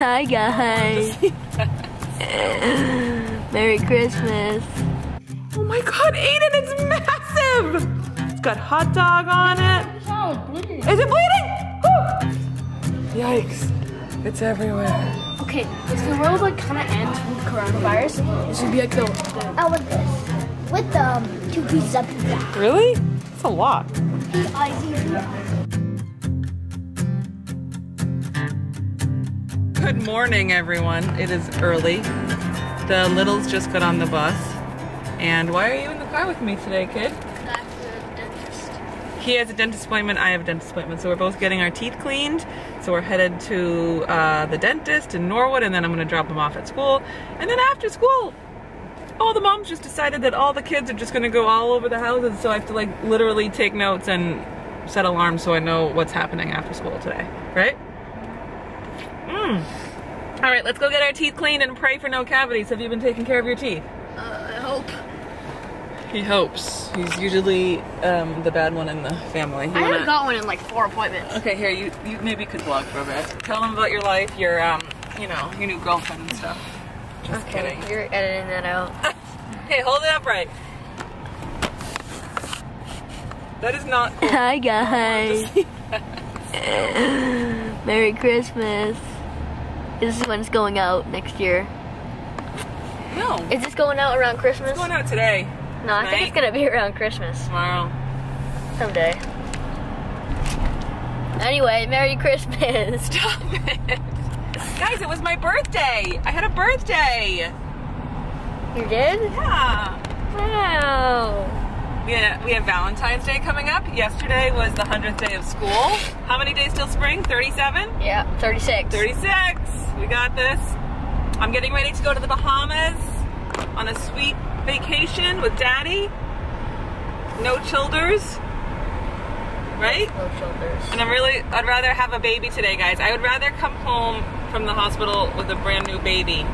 Hi guys. Merry Christmas. Oh my god, Aiden, it's massive! It's got hot dog on it. Is it bleeding? Whew. Yikes. It's everywhere. Okay, if the world like kind of ends with coronavirus, this would be like the, the Oh, with this. With the um, two pieces of pizza. Really? It's a lot. Good morning, everyone. It is early. The littles just got on the bus. And why are you in the car with me today, kid? He has a dentist appointment, I have a dentist appointment. So we're both getting our teeth cleaned. So we're headed to uh, the dentist in Norwood and then I'm gonna drop him off at school. And then after school, all the moms just decided that all the kids are just gonna go all over the houses. So I have to like literally take notes and set alarms so I know what's happening after school today, right? Mm. All right, let's go get our teeth cleaned and pray for no cavities. Have you been taking care of your teeth? Uh, I hope. He hopes. He's usually um, the bad one in the family. You I wanna- haven't got one in like four appointments. Okay, here you you maybe could vlog for a bit. Tell them about your life, your um, you know, your new girlfriend and stuff. Just kidding. You're editing that out. Hey, hold it upright. That is not cool. Hi guys. Merry Christmas. This is when it's going out next year. No, Is this going out around Christmas? it's going out today, No, I think it's gonna be around Christmas tomorrow. someday. Anyway, Merry Christmas. Stop it. Guys, it was my birthday. I had a birthday. You did? Yeah. Wow. We had, we have Valentine's Day coming up. Yesterday was the 100th day of school. How many days till spring? 37? Yeah, 36. 36. We got this. I'm getting ready to go to the Bahamas on a sweet vacation with daddy. No childers. Right? No shoulders. And I'm really, I'd rather have a baby today, guys. I would rather come home from the hospital with a brand new baby.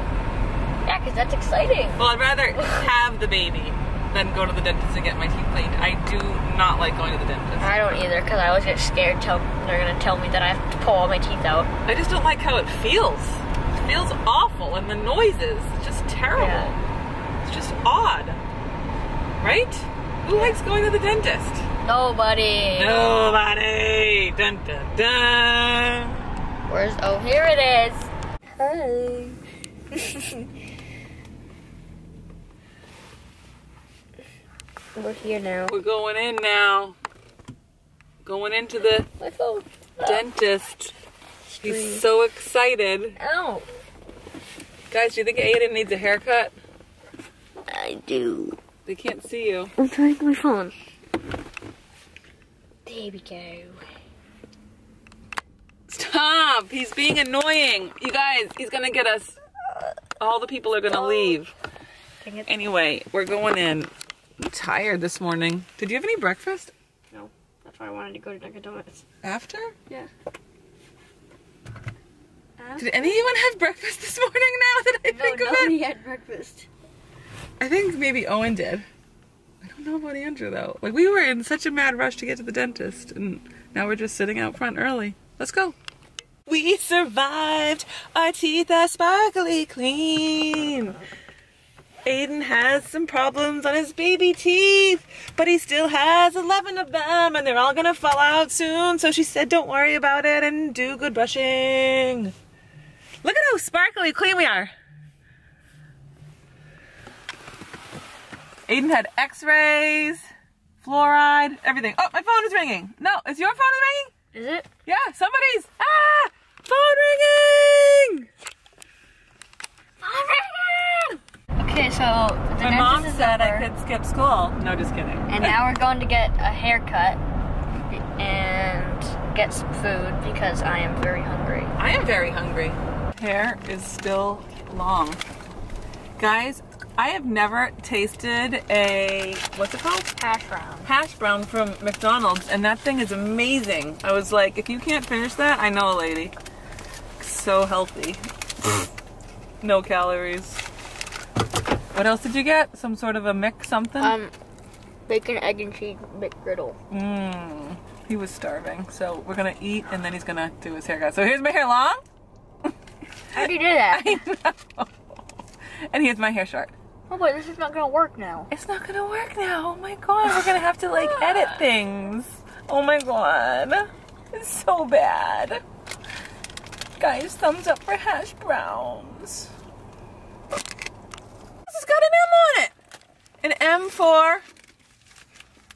Yeah, because that's exciting. Well, I'd rather have the baby than go to the dentist and get my teeth cleaned. I do not like going to the dentist. I don't either because I always get scared tell they're gonna tell me that I have to pull all my teeth out. I just don't like how it feels. It feels awful, and the noises. It's just terrible. Yeah. It's just odd. Right? Who likes going to the dentist? Nobody. Nobody. Dun dun dun. Where's oh here it is. Hi. We're here now. We're going in now. Going into the My phone. dentist. Street. He's so excited. Ow. Guys, do you think Aiden needs a haircut? I do. They can't see you. I'm trying my phone. There we go. Stop! He's being annoying. You guys, he's gonna get us. All the people are gonna leave. Anyway, we're going in. I'm tired this morning. Did you have any breakfast No, that's why I wanted to go to Dunkin' Donuts. after? Yeah. Did anyone have breakfast this morning now that I No, think of nobody it? had breakfast. I think maybe Owen did. I don't know about Andrew though. Like we were in such a mad rush to get to the dentist and now we're just sitting out front early. Let's go. We survived. Our teeth are sparkly clean. Aiden has some problems on his baby teeth, but he still has 11 of them and they're all gonna fall out soon. So she said, don't worry about it and do good brushing. Look at how sparkly clean we are. Aiden had x-rays, fluoride, everything. Oh, my phone is ringing. No, is your phone is ringing? Is it? Yeah, somebody's. Ah! Phone ringing! Okay, so the My mom said over, I could skip school. No, just kidding. and now we're going to get a haircut and get some food because I am very hungry. I am very hungry. Hair is still long. Guys, I have never tasted a, what's it called? Hash brown. Hash brown from McDonald's, and that thing is amazing. I was like, if you can't finish that, I know a lady. So healthy. no calories. What else did you get? Some sort of a mix something? Um, bacon, egg, and cheese McGriddle. Mmm. He was starving, so we're gonna eat and then he's gonna do his haircut. So here's my hair long. How'd you do that? And here's my hair short. Oh boy, this is not gonna work now. It's not gonna work now. Oh my god, we're gonna have to like edit things. Oh my god. It's so bad. Guys, thumbs up for hash browns. This has got an M on it. An M for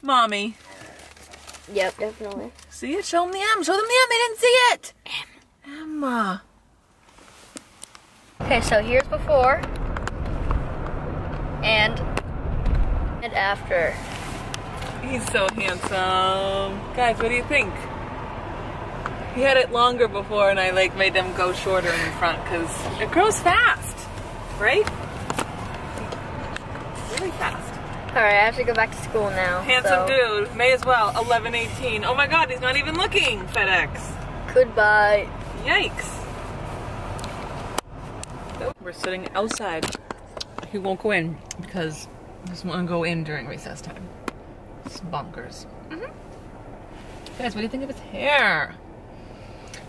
mommy. Yep, definitely. See it? Show them the M. Show them the M. They didn't see it. Emma. Okay, so here's before and and after. He's so handsome. Guys, what do you think? He had it longer before and I like made them go shorter in the front because it grows fast, right? Really fast. All right, I have to go back to school now. Handsome so dude, may as well. 1118. Oh my god, he's not even looking, FedEx. Goodbye. Yikes. We're sitting outside. He won't go in because he doesn't want to go in during recess time. It's bonkers. Mm-hmm. Guys, what do you think of his hair?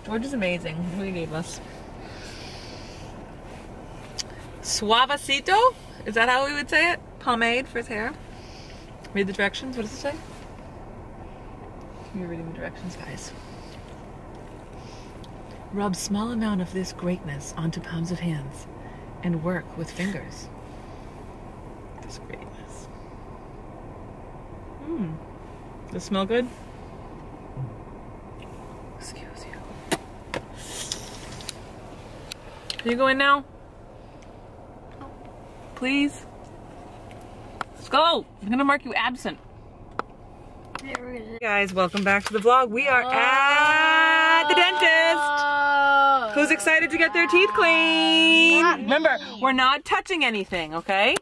George is amazing. What he gave us. Suavecito? Is that how we would say it? Pomade for his hair. Read the directions. What does it say? You're reading the directions, guys. Rub small amount of this greatness onto palms of hands and work with fingers. This greatness. Hmm. Does it smell good? Excuse you. Can you go in now? Please? Let's go! I'm gonna mark you absent. Hey guys, welcome back to the vlog. We are oh. at the dentist. Who's excited to get their teeth cleaned? Remember, we're not touching anything, okay?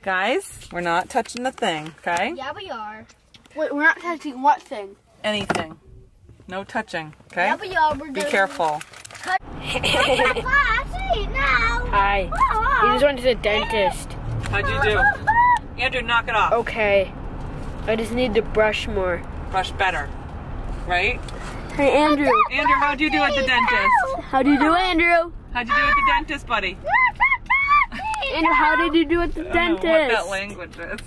Guys, we're not touching the thing, okay? Yeah, we are. Wait, we're not touching what thing? Anything. No touching, okay? Yeah, we are. We're Be doing- careful. Hi. You just went to the dentist. How'd you do? Andrew, knock it off. Okay. I just need to brush more. Brush better. Right? Hey, Andrew. Andrew, how'd you do at the dentist? How do you do, Andrew? How'd you do at the dentist, buddy? Andrew, how did you do at the I don't know what that dentist? language is.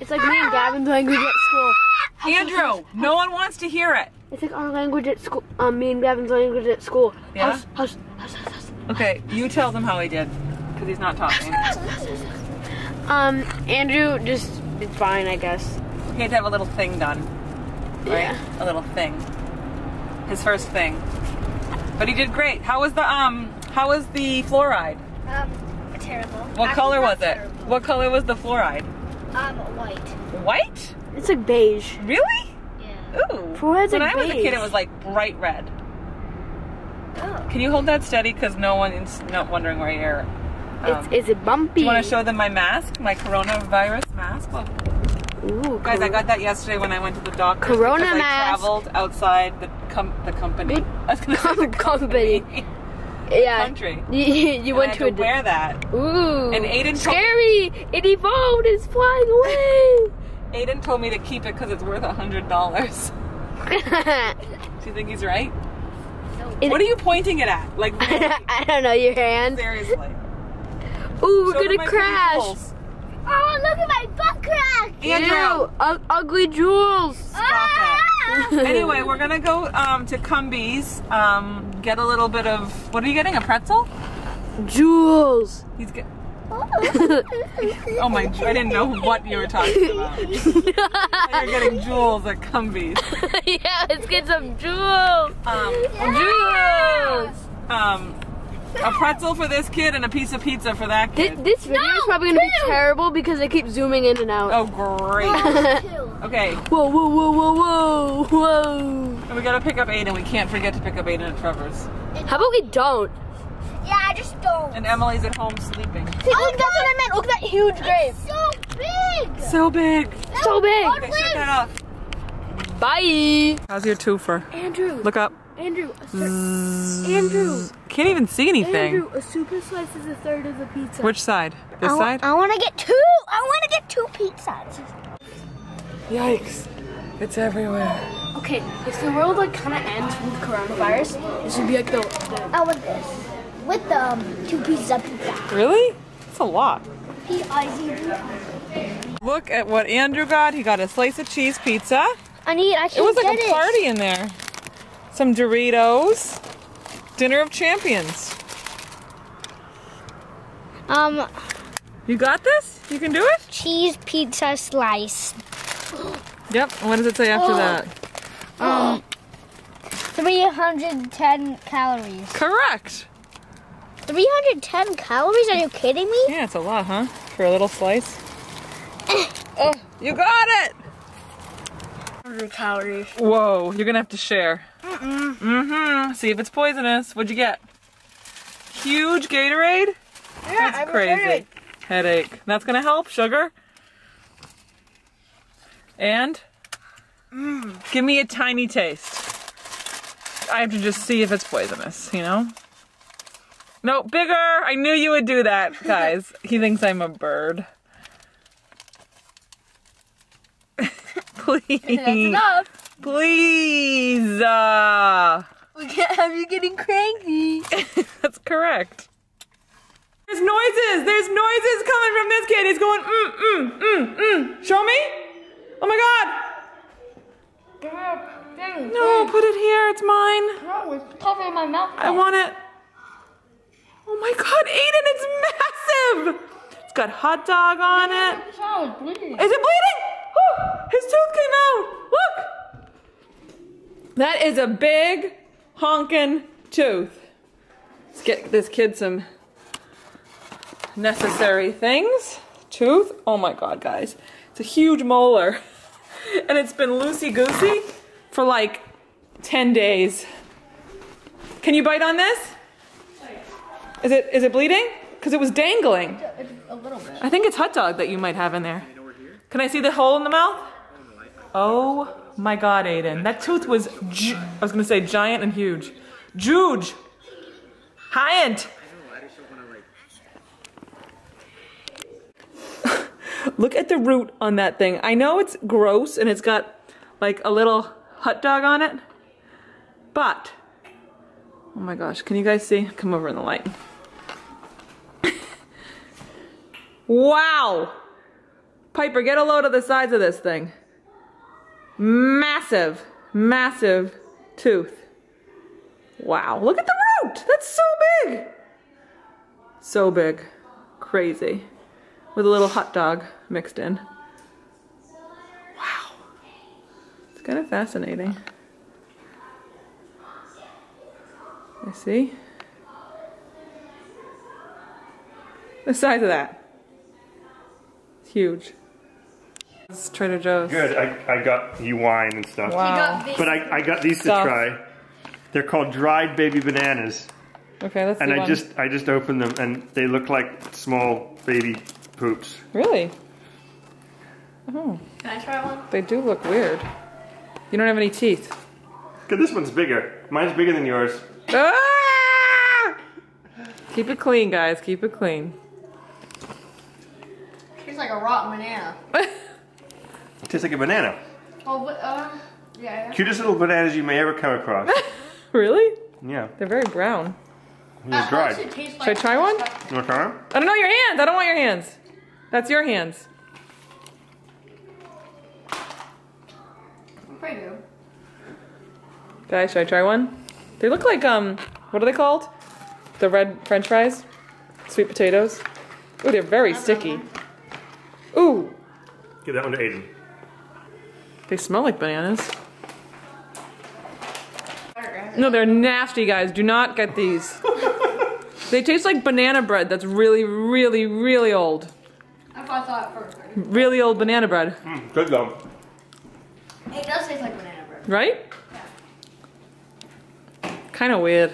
It's like me and Gavin's language at school. Andrew, no one wants to hear it. It's like our language at school. Um, me and Gavin's language at school. Yeah? Hush, hush, hush, hush, hush. Okay, you tell them how he did, because he's not talking. Um, Andrew just it's fine, I guess. He had to have a little thing done, right? A little thing. His first thing. But he did great. How was the um? How was the fluoride? Um, terrible. What Actually, color was it? terrible. What color was the fluoride? Um, white. White? It's like beige. Really? Yeah. Ooh. Fluoride's when like I was a kid, it was like bright red. Oh. Can you hold that steady? Because no one is not wondering where you're. Um, it's is it bumpy? do you want to show them my mask, my coronavirus mask? Look. Ooh, Guys, I got that yesterday when I went to the doctor. Corona because I mask. traveled outside the com- the company. Big I was gonna say the company. company. yeah. country. You, you went to a to wear that. Ooh. And Aiden Scary! It evolved! It's flying away! Aiden told me to keep it because it's worth a hundred dollars. Do you think he's right? It- What are you pointing it at? Like really? I don't know, your hand. seriously. Ooh, we're Show gonna crash! Oh, look at my butt crack. Andrew. Ew, ugly jewels! Stop it. anyway, we're gonna go um, to Cumbies, um, get a little bit of. What are you getting? A pretzel? Jewels! He's get. Oh my! I didn't know what you were talking about. You're getting jewels at Cumbies. yeah, let's get some jewels! Um, Jewels! um, a pretzel for this kid and a piece of pizza for that This, kid. this video is probably gonna be terrible because they keep zooming in and out. Oh, great. Okay, Whoa, whoa, whoa, whoa, whoa, whoa! and we gotta pick up Aiden. We can't forget to pick up Aiden at Trevor's. How about we don't? Yeah, I just don't. And Emily's at home sleeping. Oh, that's what I meant. Look at that huge grave. so big. So big. So big! Okay, shut that off. Bye! How's your twofer? Andrew, Look up. Andrew, a thir- Andrew, Can't even see anything. Andrew, a super slice is a third of the pizza. Which side? This side? I want to get two. I want to get two pizzas. Yikes. It's everywhere. Okay. Okay, if the world like kind of ends with coronavirus, this would be like the, the I want this. With the um, two pieces of pizza. Really? It's a lot. P-I-Z-Z. Look at what Andrew got. He got a slice of cheese pizza. I need, I can't It was like get a party in there. Some Doritos. Dinner of champions. Um, You got this? You can do it? cheese pizza slice. Yep. What does it say after Oh. that? Um, 310 calories. Correct. 310 calories? Are you kidding me? Yeah, it's a lot, huh? For a little slice. oh, you got it! 100 calories. Whoa, you're gonna have to share. Mm-mm. Mm-hmm. See if it's poisonous. What'd you get? Huge Gatorade? Yeah, That's crazy. Headache. That's gonna help. Sugar. And Mm. give me a tiny taste. I have to just see if it's poisonous, you know? No, bigger! I knew you would do that, guys. he thinks I'm a bird. Please. enough. Please. Uh, We can't have you getting cranky. that's correct. There's noises. There's noises coming from this kid. He's going, mm, mm, mm, mm. Show me. Oh my God. No, put it here. It's mine. No, it's covering my mouth. I want it. Oh my God, Aiden, it's massive. It's got hot dog on. Oh, it's it bleeding? Oh, his tooth came out. Look. That is a big honkin' tooth. Let's get this kid some necessary things. Tooth. Oh my god, guys. It's a huge molar. And it's been loosey goosey for like 10 days. Can you bite on this? Is it is it bleeding? Because it was dangling. A little bit. I think it's hot dog that you might have in there. Can I see the hole in the mouth? Oh my god, Aiden. That tooth was, I was gonna say giant and huge. Juge! Giant! Look at the root on that thing. I know it's gross and it's got like a little hot dog on it, but, oh my gosh, can you guys see? Come over in the light. Wow! Piper, get a load of the size of this thing. Massive, massive tooth. Wow, look at the root! That's so big! So big. Crazy. With a little hot dog mixed in. Wow. It's kind of fascinating. I see. The size of that. It's huge. It's Trader Joe's. Good. I, I got you wine and stuff. Wow. But I, I got these to try. They're called dried baby bananas. Okay, let's see And I one. just I just opened them and they look like small baby poops. Really? Can I try one? They do look weird. You don't have any teeth. Good, this one's bigger. Mine's bigger than yours. Ah! Keep it clean, guys. Keep it clean. Tastes like a rotten banana. Tastes like a banana. Oh, but, um, yeah. Cutest little bananas you may ever come across. really? Yeah. They're very brown. They're dried. It tastes Should I try one? You want to try them? I don't know your hands. I don't want your hands. That's your hands. Pretty good. Guys, should I try one? They look like um, what are they called? The red French fries, sweet potatoes. Ooh, they're very sticky. Ooh, Give that one to Aiden. They smell like bananas. No, they're nasty, guys. Do not get these. they taste like banana bread that's really, really, really old. I thought at first. Really old banana bread, Mm, good though. It does taste like banana bread. right? Kind of weird.